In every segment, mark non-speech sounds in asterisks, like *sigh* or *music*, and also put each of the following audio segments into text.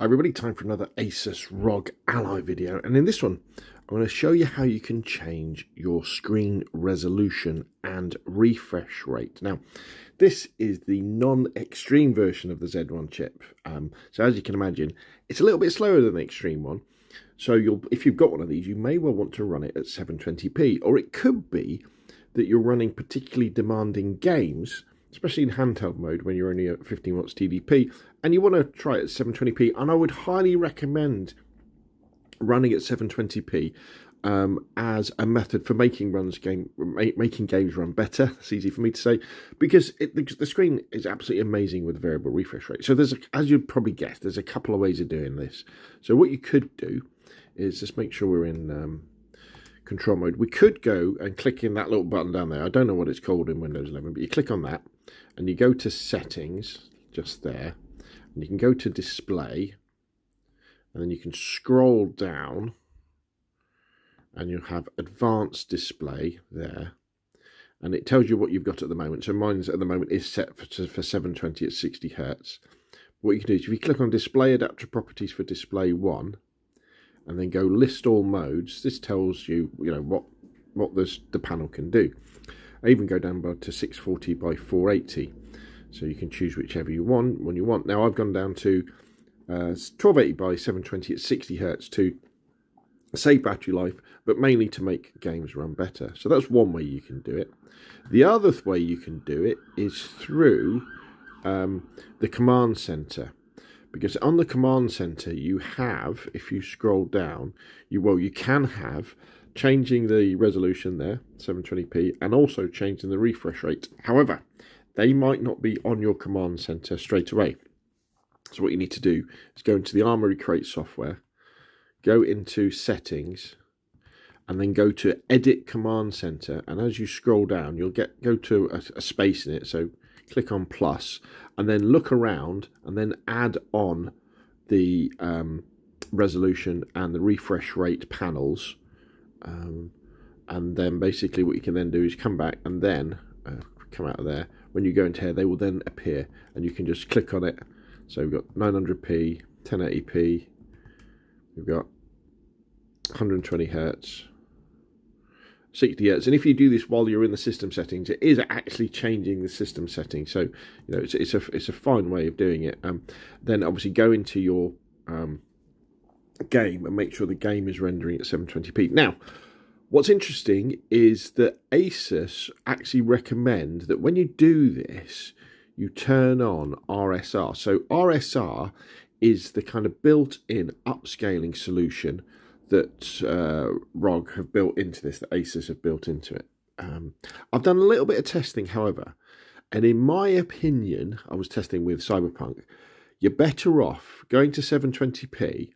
Hi everybody, time for another Asus ROG Ally video. And in this one I'm going to show you how you can change your screen resolution and refresh rate. Now this is the non-extreme version of the Z1 chip. Um, so as you can imagine it's a little bit slower than the extreme one. So you'll if you've got one of these you may well want to run it at 720p or it could be that you're running particularly demanding games especially in handheld mode when you're only at 15 watts TDP, and you want to try it at 720p. And I would highly recommend running at 720p um, as a method for making runs game making games run better. *laughs* It's easy for me to say because it, the, the, screen is absolutely amazing with variable refresh rate. So there's, a, as you'd probably guess, there's a couple of ways of doing this. So what you could do is just make sure we're in um, control mode. We could go and click in that little button down there. I don't know what it's called in Windows 11, but you click on that and you go to settings just there and you can go to display and then you can scroll down and you have advanced display there. And it tells you what you've got at the moment. So mine's at the moment is set for, for 720 at 60 hertz. What you can do is if you click on display adapter properties for display 1 and then go list all modes this tells you you know what what this the panel can do. I even go down to 640 by 480 so you can choose whichever you want when you want. Now I've gone down to uh, 1280 by 720 at 60 hertz to save battery life but mainly to make games run better. So that's one way you can do it. The other way you can do it is through um, the command center. Because on the command center you have if you scroll down you well you can have changing the resolution there 720p and also changing the refresh rate. However they might not be on your command center straight away. So what you need to do is go into the Armoury Crate software go into settings and then go to edit command center. And as you scroll down you'll get go to a, a space in it. So click on plus and then look around and then add on the um, resolution and the refresh rate panels. Um, and then basically what you can then do is come back and then uh, come out of there. When you go into here they will then appear and you can just click on it. So we've got 900p 1080p we've got 120 hertz 60 hertz. And if you do this while you're in the system settings it is actually changing the system settings. So you know it's, it's a it's a fine way of doing it. Um, then obviously go into your um, game and make sure the game is rendering at 720p. Now, what's interesting is that Asus actually recommend that when you do this, you turn on RSR. So RSR is the kind of built-in upscaling solution that uh, ROG have built into this, that Asus have built into it. Um, I've done a little bit of testing, however, and in my opinion, I was testing with Cyberpunk, you're better off going to 720p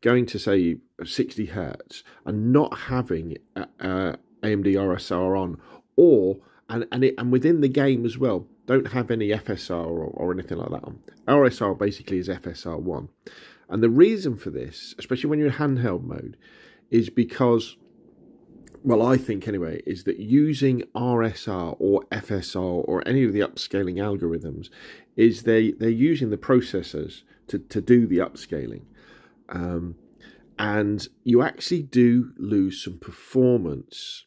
going to say 60 hertz and not having uh, uh AMD RSR on, or and and it, and within the game as well, don't have any FSR or, or anything like that on. RSR basically is FSR one, and the reason for this, especially when you're in handheld mode, is because well, I think anyway, is that using RSR or FSR or any of the upscaling algorithms is they they're using the processors to, to do the upscaling. Um, and you actually do lose some performance.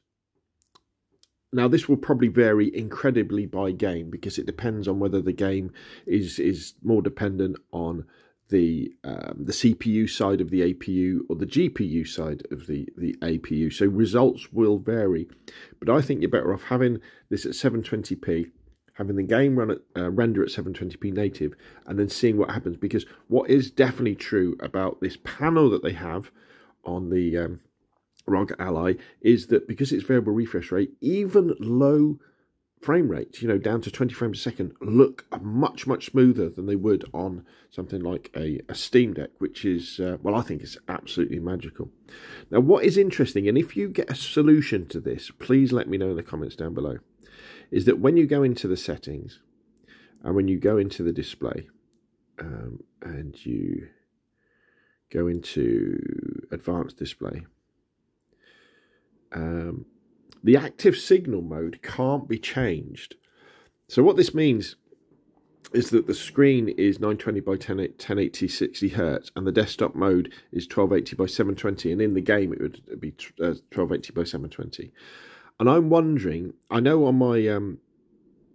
Now, this will probably vary incredibly by game because it depends on whether the game is is more dependent on the um, the CPU side of the APU or the GPU side of the the APU. So results will vary, but I think you're better off having this at 720p having the game run at, uh, render at 720p native, and then seeing what happens. Because what is definitely true about this panel that they have on the um, ROG Ally is that because it's variable refresh rate, even low frame rates, you know, down to 20 frames a second, look much, much smoother than they would on something like a, a Steam Deck, which is, uh, well, I think it's absolutely magical. Now, what is interesting, and if you get a solution to this, please let me know in the comments down below is that when you go into the settings and when you go into the display um, and you go into advanced display, um, the active signal mode can't be changed. So what this means is that the screen is 920 by 10, 1080 60 hertz and the desktop mode is 1280 by 720 and in the game it would be 1280 uh, by 720 and i'm wondering i know on my um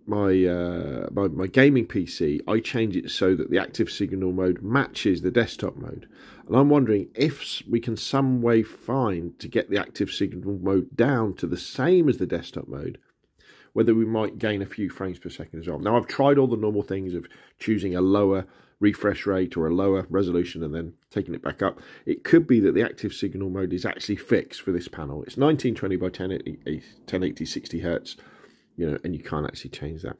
my, uh, my my gaming PC, I change it so that the active signal mode matches the desktop mode, and I'm wondering if we can some way find to get the active signal mode down to the same as the desktop mode, whether we might gain a few frames per second as well. Now, I've tried all the normal things of choosing a lower refresh rate or a lower resolution and then taking it back up. It could be that the active signal mode is actually fixed for this panel. It's 1920 by 1080, 1080 60 hertz, you know, and you can't actually change that.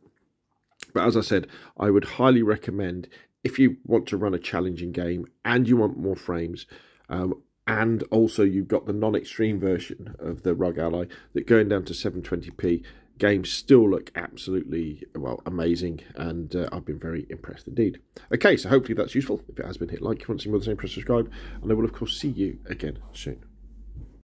But as I said, I would highly recommend if you want to run a challenging game and you want more frames, um, and also you've got the non-extreme version of the ROG Ally that going down to 720p games still look absolutely well amazing and uh, I've been very impressed indeed. Okay, so hopefully that's useful. If it has been, hit like. You want to see more the same, press subscribe, and I will of course see you again soon.